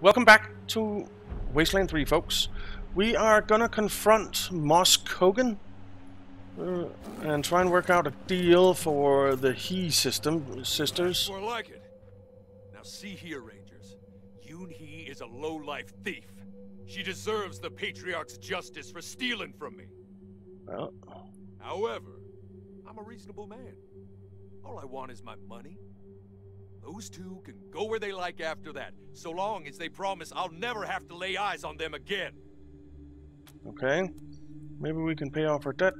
welcome back to Wasteland 3, folks. We are gonna confront Moss Kogan uh, and try and work out a deal for the He system, sisters. More like it. Now see here, Rangers. Yoon Hee is a low-life thief. She deserves the Patriarch's justice for stealing from me. Well, However, I'm a reasonable man. All I want is my money. Those two can go where they like after that, so long as they promise I'll never have to lay eyes on them again. okay. Maybe we can pay off our debt.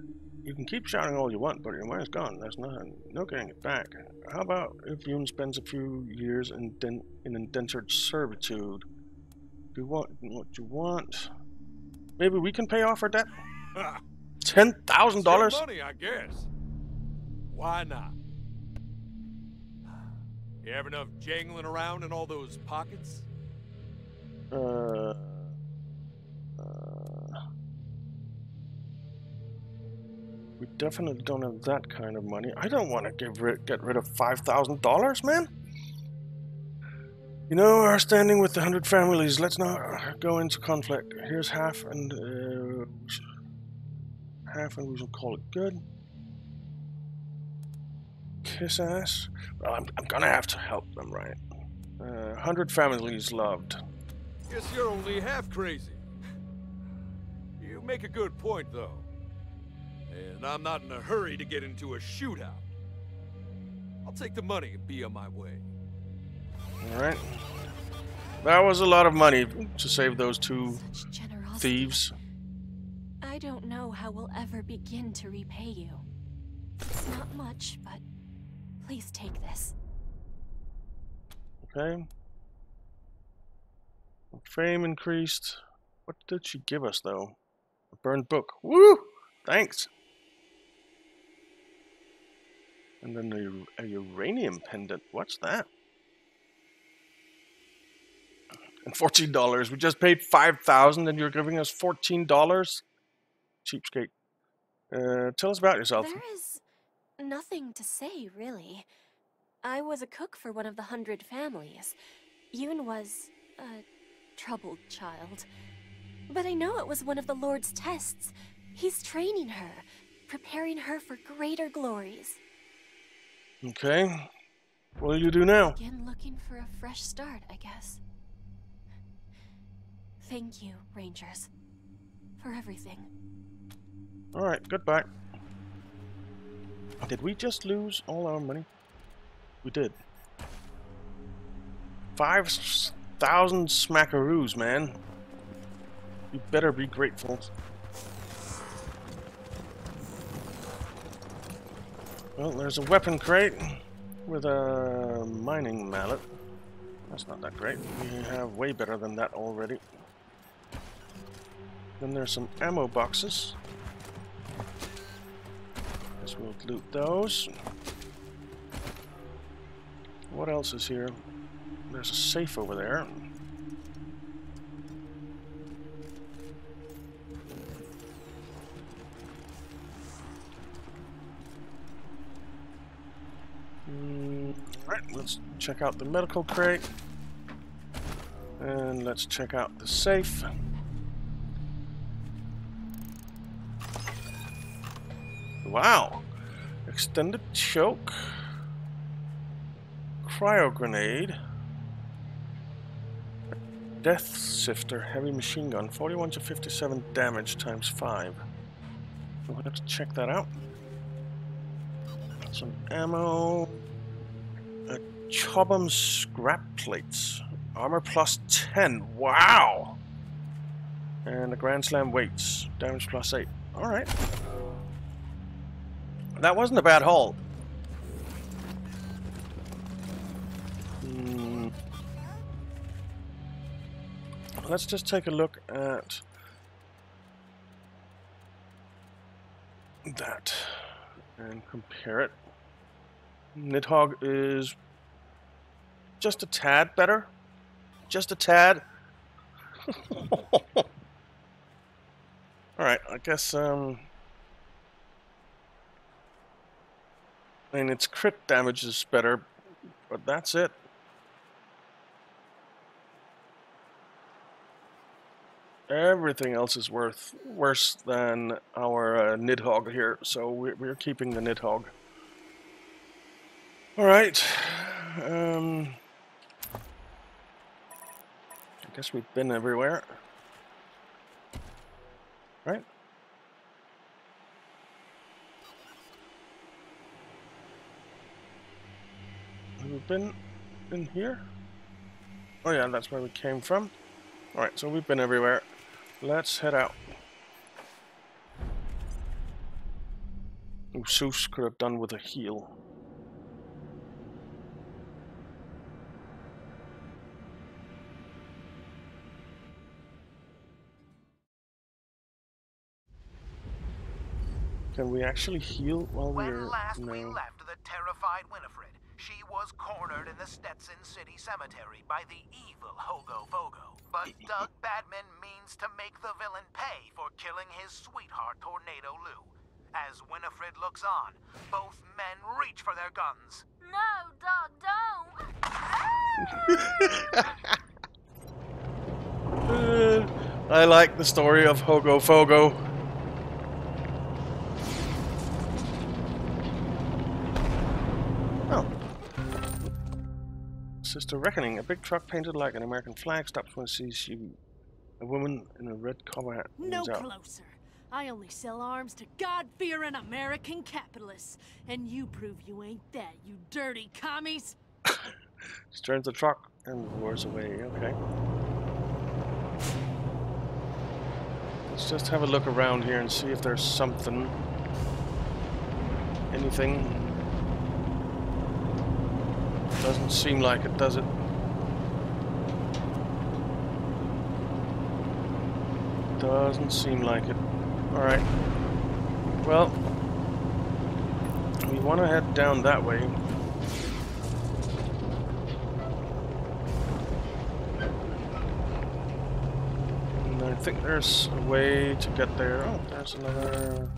You can keep shouting all you want, but your money's gone. There's nothing, no getting it back. How about if Yoon spends a few years in, den in indentured servitude? Do you want what you want? Maybe we can pay off our debt? Ten thousand dollars? Save money, I guess. Why not? You have enough jangling around in all those pockets? Uh, uh, we definitely don't have that kind of money. I don't want to rid get rid of five thousand dollars, man. You know, our standing with the hundred families. Let's not go into conflict. Here's half, and uh, half, and we shall call it good. Kiss ass. Well, I'm, I'm gonna have to help them, right? Uh, hundred families loved. Guess you're only half crazy. You make a good point, though. And I'm not in a hurry to get into a shootout. I'll take the money and be on my way. Alright. That was a lot of money to save those two thieves. I don't know how we'll ever begin to repay you. It's not much, but please take this. Okay. Fame increased. What did she give us, though? A burned book. Woo! Thanks. And then a, a uranium pendant. What's that? And fourteen dollars. We just paid five thousand, and you're giving us fourteen dollars. Cheapskate. Uh, tell us about yourself. There is nothing to say, really. I was a cook for one of the hundred families. Yoon was a troubled child. But I know it was one of the Lord's tests. He's training her, preparing her for greater glories. Okay. What will you do now? Begin looking for a fresh start, I guess. Thank you, Rangers, for everything. Alright, goodbye. Did we just lose all our money? We did. Five s- smackaroos, man. You better be grateful. Well, there's a weapon crate with a mining mallet. That's not that great. We have way better than that already. Then there's some ammo boxes. Guess we'll loot those. What else is here? There's a safe over there. Mm, Right, let's check out the medical crate. And let's check out the safe. Wow. Extended choke. Cryo grenade. Death sifter, heavy machine gun, 41 to 57 damage times 5. We'll have to check that out. Some ammo. A Chobham scrap plates. Armor plus 10. Wow! And the Grand Slam weights. Damage plus 8. Alright. That wasn't a bad haul. Hmm. Let's just take a look at that and compare it. Nidhogg is just a tad better. Just a tad. Alright, I guess um Mean, its crit damage is better, but that's it. everything else is worth worse than our uh, Nidhogg here, so we're, we're keeping the Nidhogg. Alright. Um, I guess we've been everywhere. Right? Have been in here? Oh yeah, that's where we came from. Alright, so we've been everywhere. Let's head out. Ooh, Zeus could have done with a heal. Can we actually heal while When we're... last no. we left the terrified Winifred, she was cornered in the Stetson City Cemetery by the evil Hogo Fogo. But Doug Badman means to make the villain pay for killing his sweetheart, Tornado Lou. As Winifred looks on, both men reach for their guns. No, Doug, don't! Uh, I like the story of Hogo Fogo. Sister Reckoning. A big truck painted like an American flag stops when it sees you. A woman in a red cowboy hat. No out. closer. I only sell arms to God-fearing American capitalists, and you prove you ain't that, you dirty commies. She turns the truck and roars away. Okay. Let's just have a look around here and see if there's something. Anything. Doesn't seem like it, does it? Doesn't seem like it. Alright. Well, we want to head down that way. And I think there's a way to get there. Oh, there's another.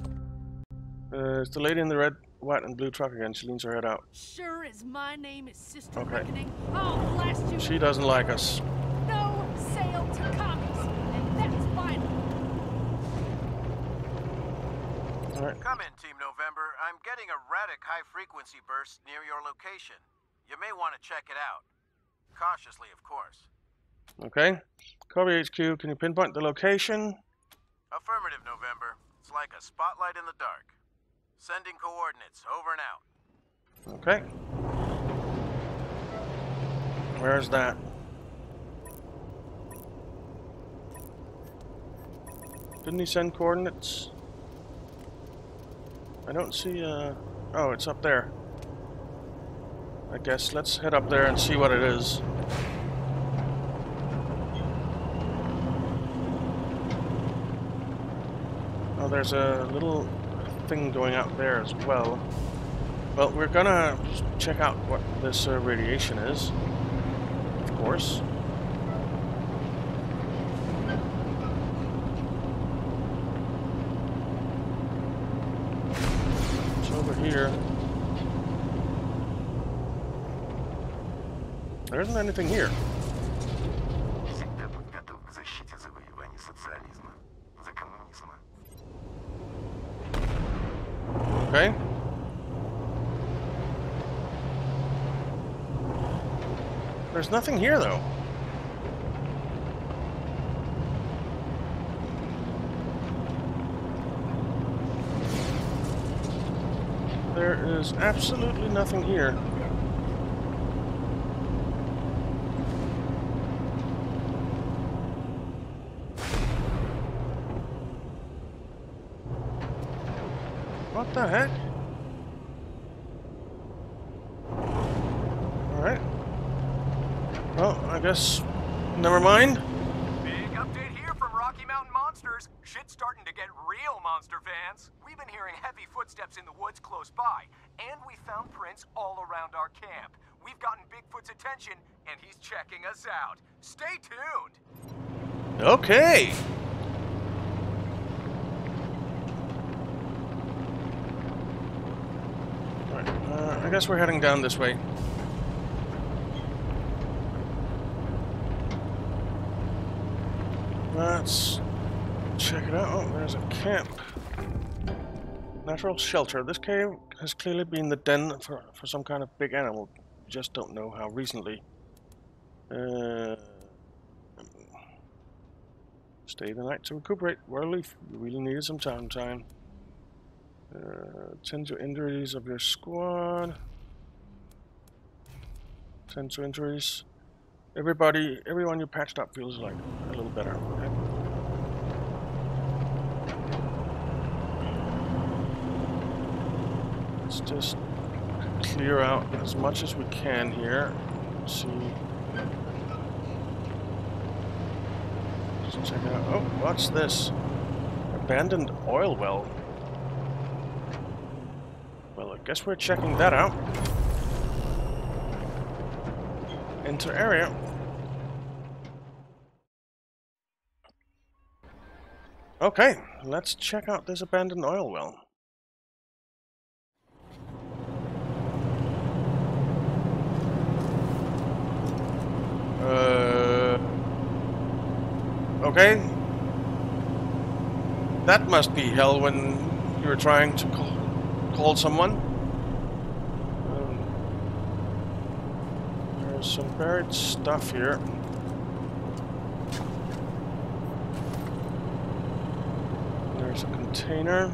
Uh, it's the lady in the red, white, and blue truck again. She leans her head out. Sure as my name is Sister Okay. Reckoning, I'll blast you. She doesn't like us. No sale to commies, and that's final. Alright. Come in, Team November. I'm getting erratic high frequency bursts near your location. You may want to check it out. Cautiously, of course. Okay. Kobe HQ, can you pinpoint the location? Affirmative, November. It's like a spotlight in the dark. Sending coordinates. Over and out. Okay. Where's that? Didn't he send coordinates? I don't see, uh... Oh, it's up there. I guess let's head up there and see what it is. Oh, there's a little thing going out there as well. Well, we're gonna check out what this uh, radiation is, of course. It's over here. There isn't anything here. Okay. There's nothing here, though. There is absolutely nothing here. What the heck? Alright. Well, I guess... Never mind. Big update here from Rocky Mountain Monsters. Shit's starting to get real, monster fans. We've been hearing heavy footsteps in the woods close by, and we found prints all around our camp. We've gotten Bigfoot's attention, and he's checking us out. Stay tuned. Okay. Alright, uh, I guess we're heading down this way. Let's check it out. Oh, there's a camp. Natural shelter. This cave has clearly been the den for, for some kind of big animal. Just don't know how recently. Uh, stay the night to recuperate. Worldly, you really needed some time time. Uh, tend to injuries of your squad. Tend to injuries. Everybody, everyone you patched up feels like a little better. Okay? Let's just clear out as much as we can here. See. Let's check out. Oh, what's this? Abandoned oil well. Guess we're checking that out. Enter area. Okay, let's check out this abandoned oil well. Uh, okay. That must be hell when you're trying to call, call someone. Um, some buried stuff here. There's a container.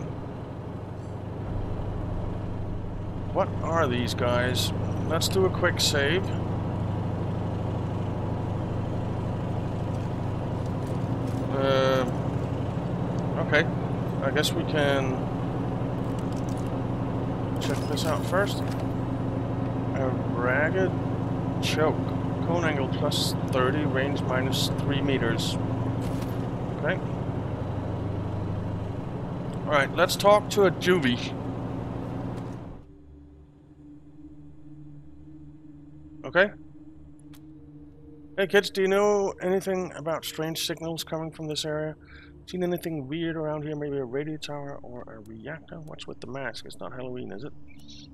What are these guys? Let's do a quick save. Uh, okay, I guess we can check this out first. A ragged choke. Cone angle plus 30, range minus 3 meters. Okay. Alright, let's talk to a juvie. Okay. Hey kids, do you know anything about strange signals coming from this area? Seen anything weird around here? Maybe a radio tower or a reactor? What's with the mask? It's not Halloween, is it?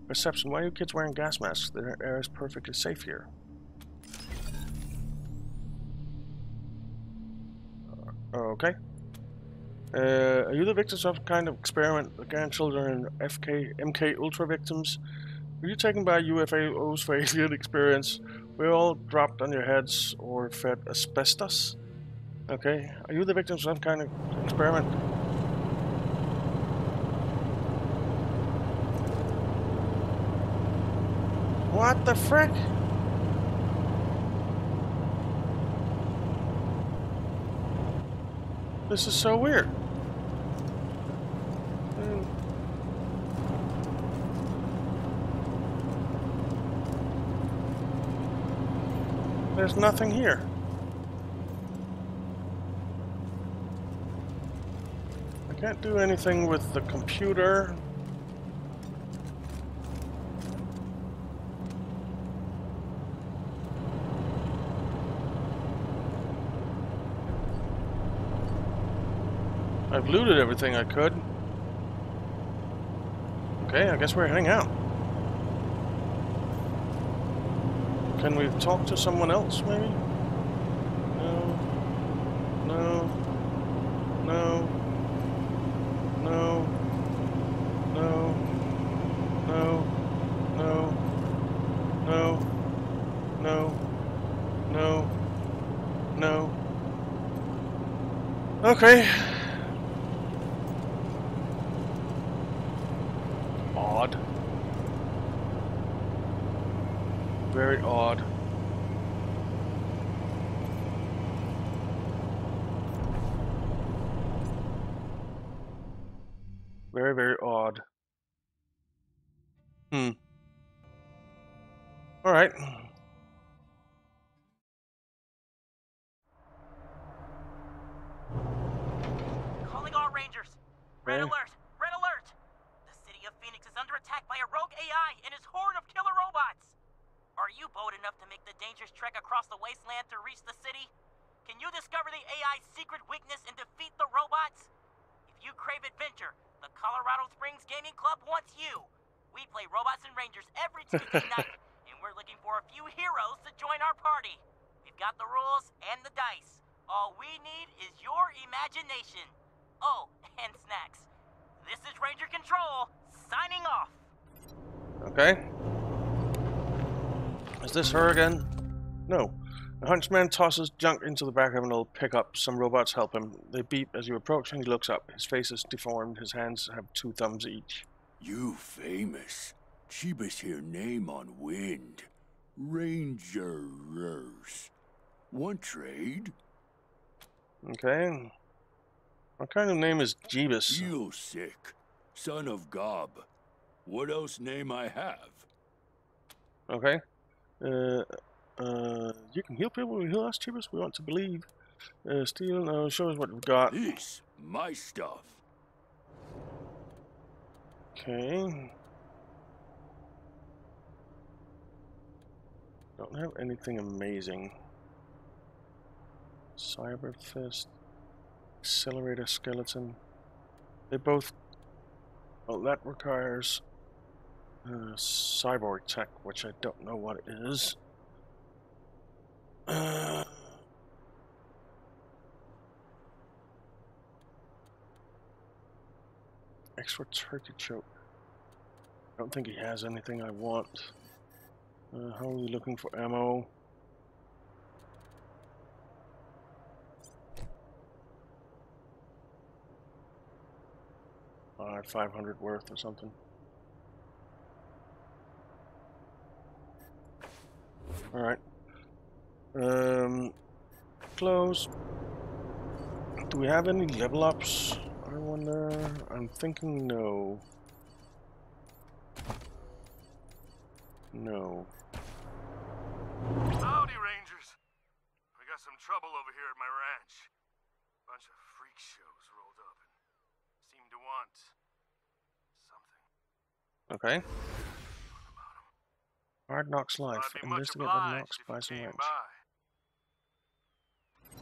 Perception, why are you kids wearing gas masks? The air is perfectly safe here. Uh, okay. Uh, are you the victims of kind of experiment against children and FK, MK Ultra victims? Were you taken by UFOs for alien experience? We all dropped on your heads or fed asbestos? Okay, are you the victim of some kind of experiment? What the frick? This is so weird. Mm. There's nothing here. Can't do anything with the computer. I've looted everything I could. Okay, I guess we're heading out. Can we talk to someone else, maybe? No. No. No. No. No. No. No. No. No. No. No. Okay. Odd. Very odd. Very, very odd. Hmm. Alright. Calling all Rangers. Red Okay. alert! Red alert! The city of Phoenix is under attack by a rogue AI and his horde of killer robots. Are you bold enough to make the dangerous trek across the wasteland to reach the city? Can you discover the AI's secret weakness and defeat the robots? If you crave adventure, the Colorado Springs Gaming Club wants you. We play Robots and Rangers every Tuesday night, and we're looking for a few heroes to join our party. We've got the rules and the dice. All we need is your imagination. Oh, and snacks. This is Ranger Control, signing off. Okay. Is this her again? No. The hunchman tosses junk into the back of an old pickup. Some robots help him. They beep as you approach and he looks up. His face is deformed. His hands have two thumbs each. You famous. Jeebus here name on wind. Rangers. One trade? Okay. What kind of name is Jeebus? You sick. Son of Gob. What else name I have? Okay. Uh, uh, you can heal people. You heal us, Jeebus. We want to believe. Uh, steal. No, show us what we've got. This, my stuff. Okay. Don't have anything amazing. Cyber Fist, Accelerator Skeleton. They both. Well, that requires uh, cyborg tech, which I don't know what it is. Uh, extra turkey choke. I don't think he has anything I want. Uh, how are we looking for ammo? Uh, 500 worth or something. Alright. Um, close. Do we have any level ups? I wonder. I'm thinking no. No. Howdy, Rangers. We got some trouble over here at my ranch. Bunch of freak shows rolled up and seem to want something. Okay. Hard Knocks Life. I'd be much Investigate the obliged Knocks Bison came Ranch. by.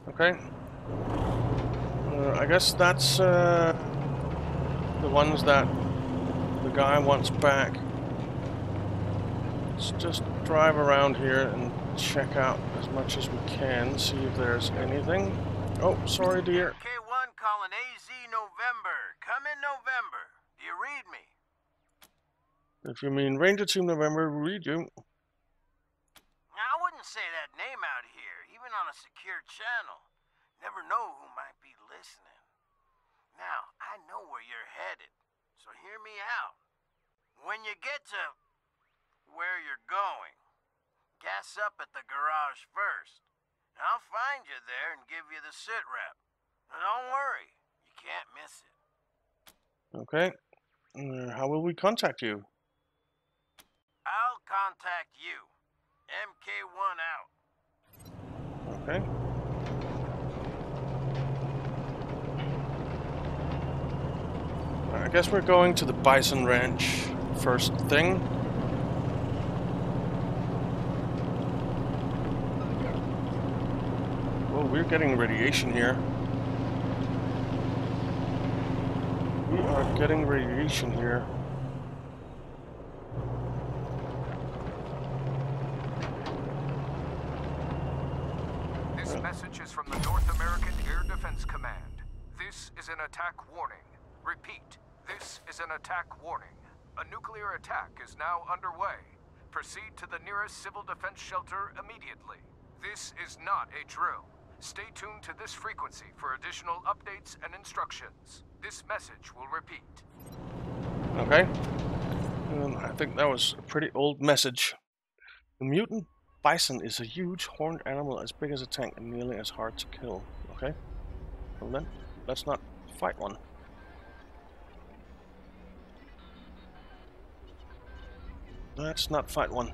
Okay. Uh, I guess that's uh, the ones that the guy wants back. Let's just drive around here and check out as much as we can, see if there's anything. Oh, sorry, dear. K1 calling AZ November. Come in November. Do you read me? If you mean Ranger Team November, we read you. Now, I wouldn't say that name out here, even on a secure channel. Never know who might be listening. Now, I know where you're headed, so hear me out. When you get to where you're going, gas up at the garage first. And I'll find you there and give you the sit rep. Now, don't worry, you can't miss it. Okay. Uh, how will we contact you? I'll contact you. MK1 out. Okay. I guess we're going to the Bison Ranch first thing. Well, we're getting radiation here. We are getting radiation here. This message is from the North American Air Defense Command. This is an attack warning. Repeat, this is an attack warning. A nuclear attack is now underway. Proceed to the nearest civil defense shelter immediately. This is not a drill. Stay tuned to this frequency for additional updates and instructions. This message will repeat. Okay. I think that was a pretty old message. The mutant bison is a huge horned animal as big as a tank and nearly as hard to kill. Okay. Well then, let's not fight one. Let's not fight one.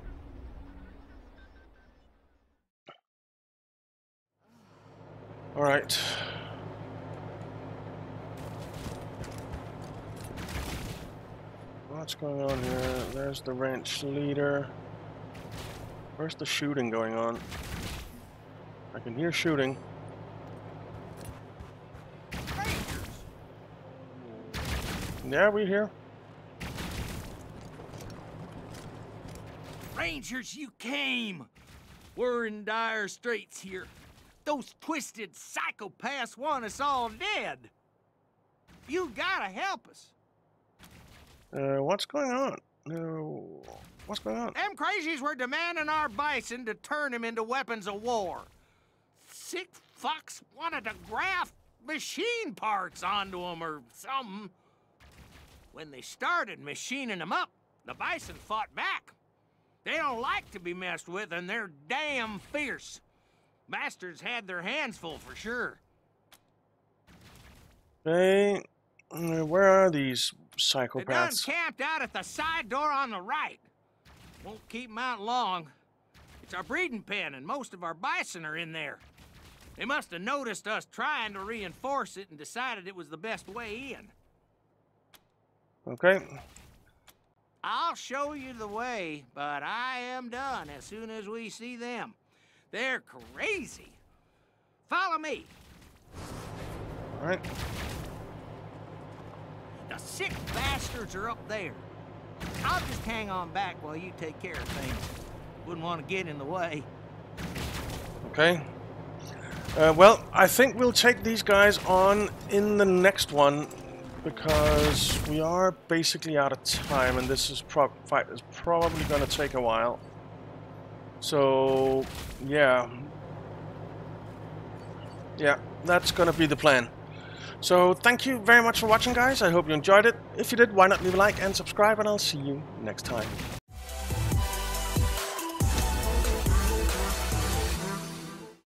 Alright. What's going on here? There's the ranch leader. Where's the shooting going on? I can hear shooting. Yeah, we hear. Rangers, you came! We're in dire straits here. Those twisted psychopaths want us all dead. You gotta help us. Uh, what's going on? No, what's going on? Them crazies were demanding our bison to turn them into weapons of war. Sick fucks wanted to graft machine parts onto them or something. When they started machining them up, the bison fought back. They don't like to be messed with, and they're damn fierce. Masters had their hands full for sure. They, uh, where are these psychopaths? They done psychopaths? camped out at the side door on the right. Won't keep 'em out long. It's our breeding pen, and most of our bison are in there. They must have noticed us trying to reinforce it and decided it was the best way in. Okay. I'll show you the way, but I am done as soon as we see them. They're crazy. Follow me. All right. The sick bastards are up there. I'll just hang on back while you take care of things. Wouldn't want to get in the way. Okay. Uh, well, I think we'll take these guys on in the next one because we are basically out of time, and this is fight is probably going to take a while. So, yeah, yeah, that's going to be the plan. So, thank you very much for watching, guys. I hope you enjoyed it. If you did, why not leave a like and subscribe, and I'll see you next time.